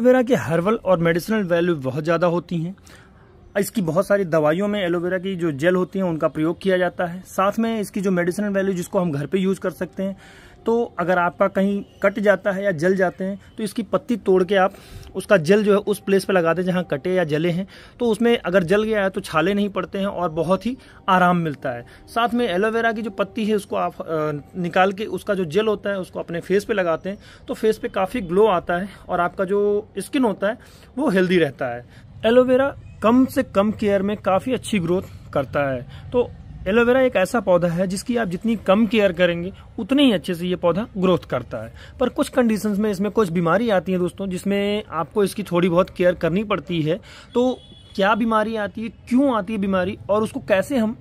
Aloe vera के herbal और medicinal value बहुत ज़्यादा होती हैं। इसकी बहुत सारी दवाइयों में एलोवेरा की जो जेल होती हैं, उनका प्रयोग किया जाता है। साथ में इसकी जो मेडिसिनल वैल्यू जिसको हम घर पे यूज़ कर सकते हैं तो अगर आपका कहीं कट जाता है या जल जाते हैं तो इसकी पत्ती तोड़ के आप उसका जल जो है उस प्लेस पे लगा दें जहाँ कटे या जले हैं। तो उसमें अगर जल गया है तो छाले नहीं पड़ते हैं और बहुत ही आराम मिलता है। साथ में एलोवेरा की जो पत्ती है, उसको आप निकाल के उसका जो जल होता है, उसको अपने फेस पे लगाते हैं तो फेस पे काफ़ी ग्लो आता है और आपका जो स्किन होता है, वो हेल्दी रहता है। एलोवेरा कम से कम केयर में काफ़ी अच्छी ग्रोथ करता है। तो एलोवेरा एक ऐसा पौधा है जिसकी आप जितनी कम केयर करेंगे, उतने ही अच्छे से ये पौधा ग्रोथ करता है। पर कुछ कंडीशंस में इसमें कुछ बीमारी आती है दोस्तों, जिसमें आपको इसकी थोड़ी बहुत केयर करनी पड़ती है तो क्या बीमारी आती है, क्यों आती है बीमारी, और उसको कैसे हम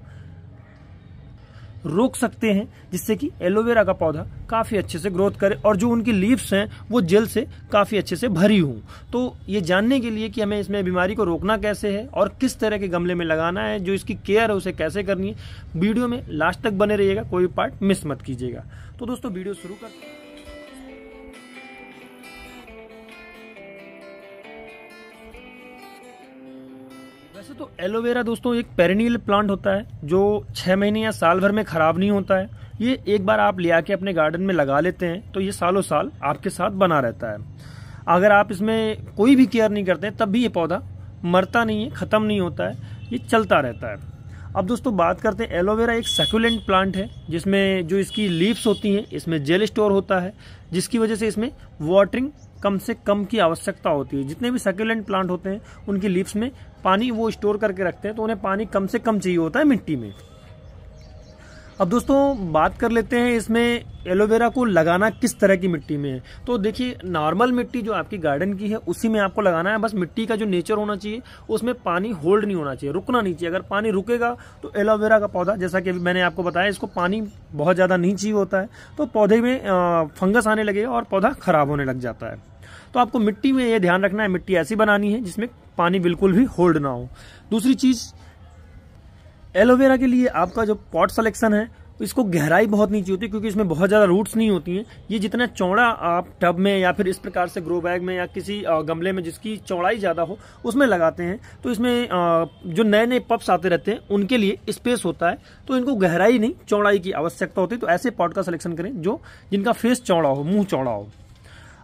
रोक सकते हैं, जिससे कि एलोवेरा का पौधा काफ़ी अच्छे से ग्रोथ करे और जो उनकी लीव्स हैं, वो जेल से काफ़ी अच्छे से भरी हूँ। तो ये जानने के लिए कि हमें इसमें बीमारी को रोकना कैसे है और किस तरह के गमले में लगाना है, जो इसकी केयर है, उसे कैसे करनी है, वीडियो में लास्ट तक बने रहिएगा, कोई पार्ट मिस मत कीजिएगा। तो दोस्तों, वीडियो शुरू करते हैं। वैसे तो एलोवेरा दोस्तों एक पेरेनियल प्लांट होता है, जो छः महीने या साल भर में खराब नहीं होता है। ये एक बार आप ले आके अपने गार्डन में लगा लेते हैं तो ये सालों साल आपके साथ बना रहता है। अगर आप इसमें कोई भी केयर नहीं करते, तब भी ये पौधा मरता नहीं है, ख़त्म नहीं होता है, ये चलता रहता है। अब दोस्तों बात करते हैं एलोवेरा एक सेकुलेंट प्लांट है, जिसमें जो इसकी लीव्स होती हैं, इसमें जेल स्टोर होता है, जिसकी वजह से इसमें वाटरिंग कम से कम की आवश्यकता होती है। जितने भी सेक्यूलेंट प्लांट होते हैं, उनकी लीव्स में पानी वो स्टोर करके रखते हैं तो उन्हें पानी कम से कम चाहिए होता है मिट्टी में। अब दोस्तों, बात कर लेते हैं इसमें एलोवेरा को लगाना किस तरह की मिट्टी में है। तो देखिए, नॉर्मल मिट्टी जो आपकी गार्डन की है, उसी में आपको लगाना है। बस मिट्टी का जो नेचर होना चाहिए, उसमें पानी होल्ड नहीं होना चाहिए, रुकना नहीं चाहिए। अगर पानी रुकेगा तो एलोवेरा का पौधा, जैसा कि मैंने आपको बताया, इसको पानी बहुत ज़्यादा नहीं चाहिए होता है। तो पौधे में फंगस आने लगेगा और पौधा खराब होने लग जाता है। तो आपको मिट्टी में ये ध्यान रखना है, मिट्टी ऐसी बनानी है जिसमें पानी बिल्कुल भी होल्ड ना हो। दूसरी चीज़ एलोवेरा के लिए आपका जो पॉट सिलेक्शन है, इसको गहराई बहुत नीचे होती है, क्योंकि इसमें बहुत ज़्यादा रूट्स नहीं होती हैं। ये जितना चौड़ा आप टब में या फिर इस प्रकार से ग्रो बैग में या किसी गमले में जिसकी चौड़ाई ज़्यादा हो, उसमें लगाते हैं। तो इसमें जो नए नए पप्स आते रहते हैं, उनके लिए स्पेस होता है। तो इनको गहराई नहीं, चौड़ाई की आवश्यकता होती है। तो ऐसे पॉट का सिलेक्शन करें, जो जिनका फेस चौड़ा हो, मुँह चौड़ा हो।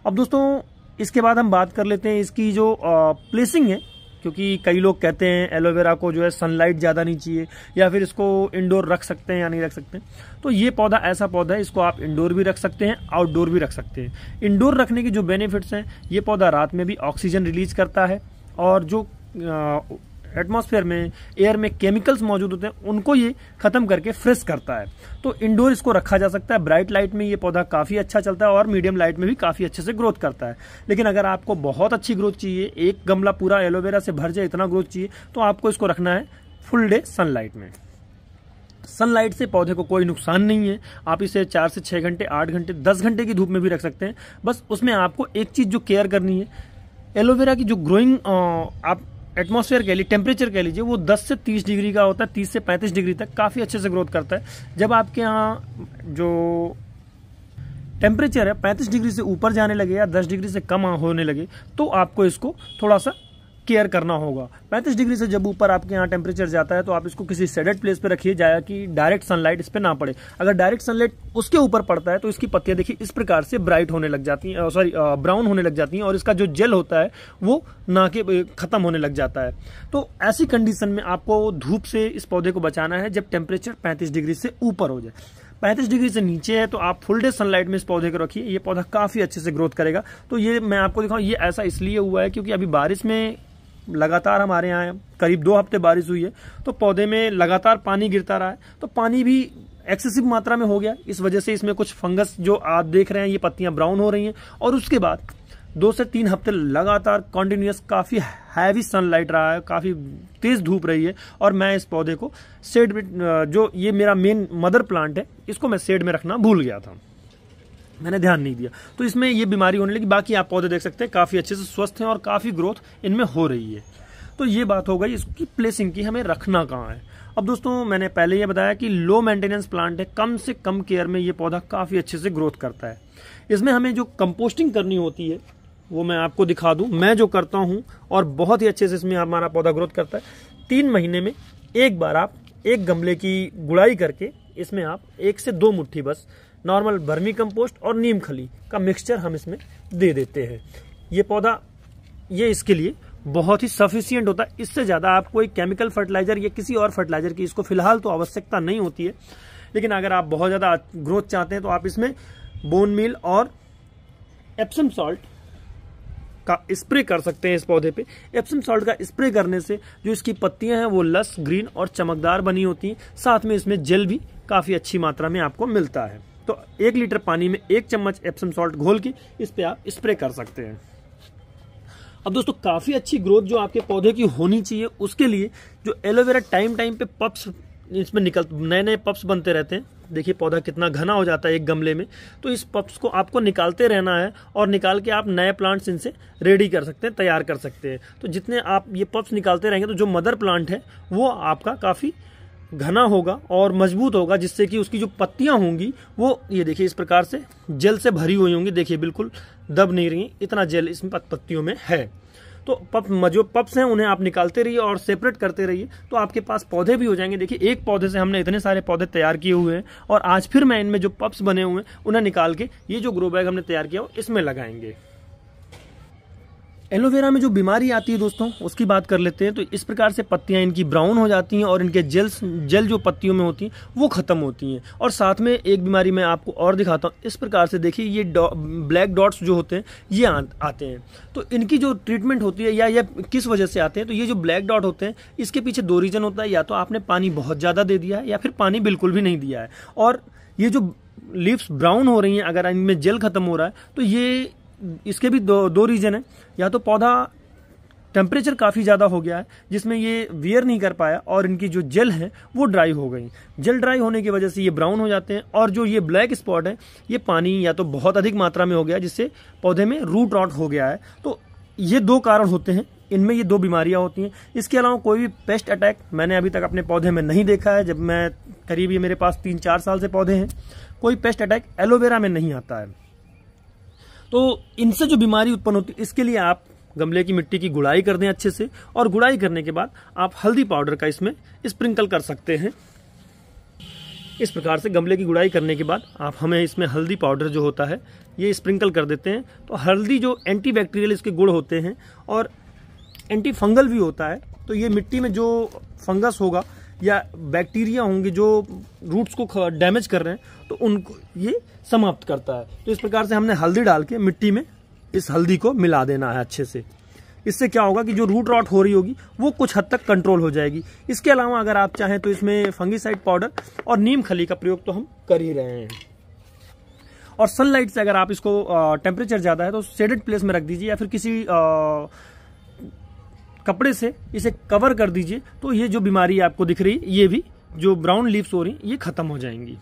अब दोस्तों, इसके बाद हम बात कर लेते हैं इसकी जो प्लेसिंग है क्योंकि कई लोग कहते हैं एलोवेरा को जो है सनलाइट ज़्यादा नहीं चाहिए, या फिर इसको इंडोर रख सकते हैं या नहीं रख सकते। तो ये पौधा ऐसा पौधा है, इसको आप इंडोर भी रख सकते हैं आउटडोर भी रख सकते हैं। इंडोर रखने के जो बेनिफिट्स हैं, ये पौधा रात में भी ऑक्सीजन रिलीज़ करता है, और जो एटमॉस्फेयर में, एयर में केमिकल्स मौजूद होते हैं, उनको ये खत्म करके फ्रेश करता है। तो इंडोर इसको रखा जा सकता है। ब्राइट लाइट में ये पौधा काफ़ी अच्छा चलता है और मीडियम लाइट में भी काफ़ी अच्छे से ग्रोथ करता है। लेकिन अगर आपको बहुत अच्छी ग्रोथ चाहिए, एक गमला पूरा एलोवेरा से भर जाए, इतना ग्रोथ चाहिए तो आपको इसको रखना है फुल डे सनलाइट में। सनलाइट से पौधे को कोई नुकसान नहीं है। आप इसे चार से छह घंटे, आठ घंटे, दस घंटे की धूप में भी रख सकते हैं। बस उसमें आपको एक चीज़ जो केयर करनी है एलोवेरा की जो ग्रोइंग आप एटमॉस्फेयर कह लीजिए टेम्परेचर कह लीजिए, वो 10 से 30 डिग्री का होता है 30 से 35 डिग्री तक, काफ़ी अच्छे से ग्रोथ करता है। जब आपके यहाँ जो टेम्परेचर है 35 डिग्री से ऊपर जाने लगे या 10 डिग्री से कम होने लगे तो आपको इसको थोड़ा सा केयर करना होगा। 35 डिग्री से जब ऊपर आपके यहाँ टेम्परेचर जाता है तो आप इसको किसी सेडेड प्लेस पे रखिए जाया कि डायरेक्ट सनलाइट इस पर ना पड़े। अगर डायरेक्ट सनलाइट उसके ऊपर पड़ता है तो इसकी पत्तियाँ देखिए इस प्रकार से ब्राइट होने लग जाती हैं सॉरी ब्राउन होने लग जाती हैं और इसका जो जेल होता है, वो ना के खत्म होने लग जाता है। तो ऐसी कंडीशन में आपको धूप से इस पौधे को बचाना है जब टेम्परेचर पैंतीस डिग्री से ऊपर हो जाए। पैंतीस डिग्री से नीचे है तो आप फुल डे सनलाइट में इस पौधे को रखिए, ये पौधा काफ़ी अच्छे से ग्रोथ करेगा। तो ये मैं आपको दिखाऊँ, ये ऐसा इसलिए हुआ है क्योंकि अभी बारिश में लगातार हमारे यहाँ करीब दो हफ़्ते बारिश हुई है तो पौधे में लगातार पानी गिरता रहा है तो पानी भी एक्सेसिव मात्रा में हो गया। इस वजह से इसमें कुछ फंगस जो आप देख रहे हैं, ये पत्तियाँ ब्राउन हो रही हैं, और उसके बाद दो से तीन हफ़्ते लगातार कॉन्टिन्यूस काफ़ी हैवी सनलाइट रहा है, काफ़ी तेज धूप रही है, और मैं इस पौधे को में जो ये मेरा मेन मदर प्लांट है, इसको मैं शेड में रखना भूल गया था। मैंने ध्यान नहीं दिया। तो इसमें ये बीमारी होने लगी, बाकी आप पौधे देख सकते हैं, काफ़ी अच्छे से स्वस्थ हैं और काफ़ी ग्रोथ इनमें हो रही है। तो ये बात हो गई, इसकी प्लेसिंग की हमें रखना कहाँ है। अब दोस्तों, मैंने पहले ये बताया कि लो मेंटेनेंस प्लांट है, कम से कम केयर में ये पौधा काफ़ी अच्छे से ग्रोथ करता है। इसमें हमें जो कंपोस्टिंग करनी होती है, वो मैं आपको दिखा दूँ। मैं जो करता हूँ, और बहुत ही अच्छे से इसमें हमारा पौधा ग्रोथ करता है। तीन महीने में एक बार आप एक गमले की गुड़ाई करके इसमें आप एक से दो मुट्ठी बस नॉर्मल बर्मी कंपोस्ट और नीम खली का मिक्सचर हम इसमें दे देते हैं। ये पौधा, ये इसके लिए बहुत ही सफिशियंट होता है। इससे ज़्यादा आप कोई केमिकल फर्टिलाइज़र या किसी और फर्टिलाइज़र की इसको फ़िलहाल तो आवश्यकता नहीं होती है। लेकिन अगर आप बहुत ज़्यादा ग्रोथ चाहते हैं तो आप इसमें बोन मिल और एप्सम सॉल्ट का स्प्रे कर सकते हैं इस पौधे पे। एप्सम सॉल्ट का स्प्रे करने से जो इसकी पत्तियाँ हैं वो लस ग्रीन और चमकदार बनी होती हैं। साथ में इसमें जेल भी काफ़ी अच्छी मात्रा में आपको मिलता है। तो एक लीटर पानी में एक चम्मच एप्सम सॉल्ट घोल के इस पर आप स्प्रे कर सकते हैं। अब दोस्तों, काफ़ी अच्छी ग्रोथ जो आपके पौधे की होनी चाहिए, उसके लिए जो एलोवेरा टाइम टाइम पे पप्स इसमें निकल नए नए पप्स बनते रहते हैं। देखिए, पौधा कितना घना हो जाता है एक गमले में। तो इस पप्स को आपको निकालते रहना है और निकाल के आप नए प्लांट्स इनसे रेडी कर सकते हैं, तैयार कर सकते हैं। तो जितने आप ये पप्स निकालते रहेंगे तो जो मदर प्लांट है, वो आपका काफ़ी घना होगा और मज़बूत होगा, जिससे कि उसकी जो पत्तियाँ होंगी, वो, ये देखिए इस प्रकार से जल से भरी हुई होंगी। देखिए, बिल्कुल दब नहीं रही, इतना जल इसमें पत्तियों में है। तो पप जो पप्स हैं, उन्हें आप निकालते रहिए और सेपरेट करते रहिए तो आपके पास पौधे भी हो जाएँगे। देखिए, एक पौधे से हमने इतने सारे पौधे तैयार किए हुए हैं, और आज फिर मैं इनमें जो पप्स बने हुए हैं, उन्हें निकाल के, ये जो ग्रो बैग हमने तैयार किया इसमें लगाएँगे। एलोवेरा में जो बीमारी आती है दोस्तों उसकी बात कर लेते हैं तो इस प्रकार से पत्तियाँ इनकी ब्राउन हो जाती हैं और इनके जेल जेल जो पत्तियों में होती हैं वो खत्म होती हैं। और साथ में एक बीमारी मैं आपको और दिखाता हूँ इस प्रकार से देखिए ये ब्लैक डॉट्स जो होते हैं ये आ, आते हैं। तो इनकी जो ट्रीटमेंट होती है या ये किस वजह से आते हैं तो ये जो ब्लैक डॉट होते हैं इसके पीछे दो रीजन होता है या तो आपने पानी बहुत ज़्यादा दे दिया है या फिर पानी बिल्कुल भी नहीं दिया है। और ये जो लीव्स ब्राउन हो रही हैं अगर इनमें जेल खत्म हो रहा है तो ये इसके भी दो दो रीजन है। या तो पौधा टेम्परेचर काफ़ी ज़्यादा हो गया है, जिसमें ये वियर नहीं कर पाया और इनकी जो जेल है, वो ड्राई हो गई। जेल ड्राई होने की वजह से ये ब्राउन हो जाते हैं और जो ये ब्लैक स्पॉट है, ये पानी या तो बहुत अधिक मात्रा में हो गया, जिससे पौधे में रूट रॉट हो गया है। तो ये दो कारण होते हैं। इनमें ये दो बीमारियाँ होती हैं। इसके अलावा कोई भी पेस्ट अटैक मैंने अभी तक अपने पौधे में नहीं देखा है। जब मैं करीब ये मेरे पास तीन चार साल से पौधे हैं, कोई पेस्ट अटैक एलोवेरा में नहीं आता है। तो इनसे जो बीमारी उत्पन्न होती है इसके लिए आप गमले की मिट्टी की गुड़ाई कर दें अच्छे से, और गुड़ाई करने के बाद आप हल्दी पाउडर का इसमें स्प्रिंकल कर सकते हैं। इस प्रकार से गमले की गुड़ाई करने के बाद आप हमें इसमें हल्दी पाउडर जो होता है, ये स्प्रिंकल कर देते हैं। तो हल्दी जो एंटी बैक्टीरियल इसके गुड़ होते हैं, और एंटी फंगल भी होता है तो ये मिट्टी में जो फंगस होगा या बैक्टीरिया होंगे जो रूट्स को डैमेज कर रहे हैं तो उनको ये समाप्त करता है। तो इस प्रकार से हमने हल्दी डाल के मिट्टी में इस हल्दी को मिला देना है अच्छे से। इससे क्या होगा कि जो रूट रॉट हो रही होगी वो कुछ हद तक कंट्रोल हो जाएगी। इसके अलावा अगर आप चाहें तो इसमें फंगीसाइड पाउडर और नीम खली का प्रयोग तो हम कर ही रहे हैं। और सनलाइट से अगर आप इसको टेम्परेचर ज़्यादा है तो शेडेड प्लेस में रख दीजिए या फिर किसी आ, कपड़े से इसे कवर कर दीजिए तो ये जो बीमारी आपको दिख रही है ये भी जो ब्राउन लीव्स हो रही, ये खत्म हो जाएँगी।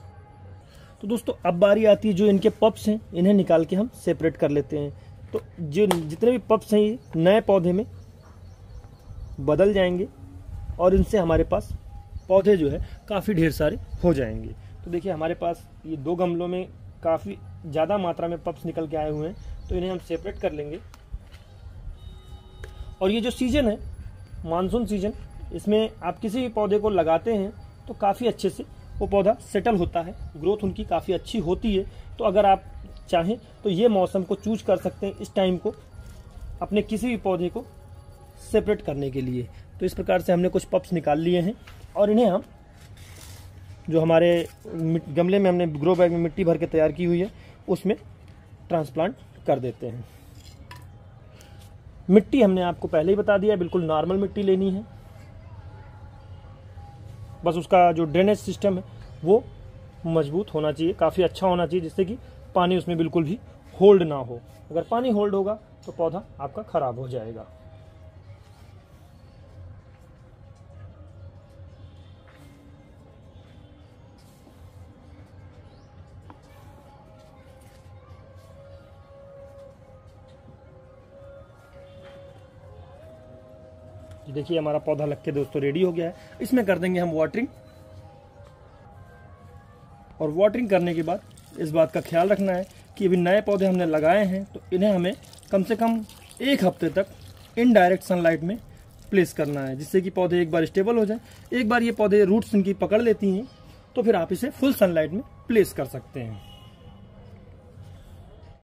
तो दोस्तों, अब बारी आती है जो इनके पप्स हैं, इन्हें निकाल के हम सेपरेट कर लेते हैं। तो जो जितने भी पप्स हैं, ये नए पौधे में बदल जाएँगे और इनसे हमारे पास पौधे जो है, काफ़ी ढेर सारे हो जाएँगे। तो देखिए, हमारे पास ये दो गमलों में काफ़ी ज़्यादा मात्रा में पप्स निकल के आए हुए हैं तो इन्हें हम सेपरेट कर लेंगे। और ये जो सीज़न है मानसून सीज़न इसमें आप किसी भी पौधे को लगाते हैं तो काफ़ी अच्छे से वो पौधा सेटल होता है। ग्रोथ उनकी काफ़ी अच्छी होती है। तो अगर आप चाहें तो ये मौसम को चूज़ कर सकते हैं इस टाइम को, अपने किसी भी पौधे को सेपरेट करने के लिए। तो इस प्रकार से हमने कुछ पप्स निकाल लिए हैं और इन्हें हम, जो हमारे गमले में हमने ग्रो बैग में मिट्टी भर के तैयार की हुई है, उसमें ट्रांसप्लांट कर देते हैं। मिट्टी हमने आपको पहले ही बता दिया बिल्कुल नॉर्मल मिट्टी लेनी है। बस उसका जो ड्रेनेज सिस्टम है, वो मज़बूत होना चाहिए, काफ़ी अच्छा होना चाहिए, जिससे कि पानी उसमें बिल्कुल भी होल्ड ना हो। अगर पानी होल्ड होगा तो पौधा आपका खराब हो जाएगा। देखिए, हमारा पौधा लग के दोस्तों रेडी हो गया है। इसमें कर देंगे हम वाटरिंग और वाटरिंग करने के बाद इस बात का ख्याल रखना है कि अभी नए पौधे हमने लगाए हैं तो इन्हें हमें कम से कम एक हफ़्ते तक इनडायरेक्ट सनलाइट में प्लेस करना है, जिससे कि पौधे एक बार स्टेबल हो जाए। एक बार ये पौधे रूट्स इनकी पकड़ लेती हैं तो फिर आप इसे फुल सनलाइट में प्लेस कर सकते हैं।